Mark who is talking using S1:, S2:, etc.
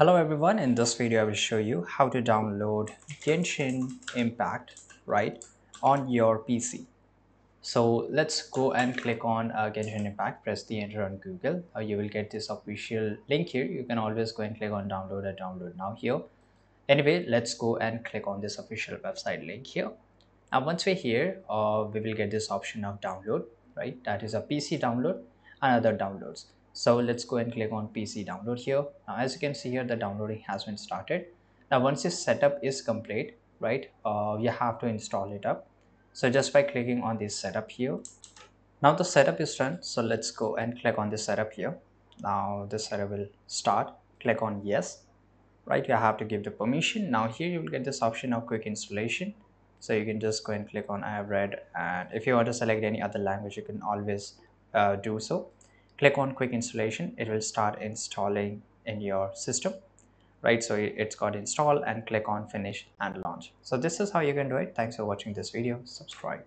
S1: Hello everyone, in this video I will show you how to download Genshin Impact, right, on your PC. So let's go and click on uh, Genshin Impact, press the enter on Google. Uh, you will get this official link here. You can always go and click on download or download now here. Anyway, let's go and click on this official website link here. Now once we're here, uh, we will get this option of download, right? That is a PC download and other downloads so let's go and click on pc download here. Now as you can see here the downloading has been started. Now once your setup is complete right uh, you have to install it up. So just by clicking on this setup here. Now the setup is done. So let's go and click on the setup here. Now the setup will start. Click on yes right? You have to give the permission. Now here you will get this option of quick installation. So you can just go and click on i have read. And if you want to select any other language you can always uh, do so click on quick installation. It will start installing in your system right? So it's got install and click on finish and launch. So this is how you can do it. Thanks for watching this video. Subscribe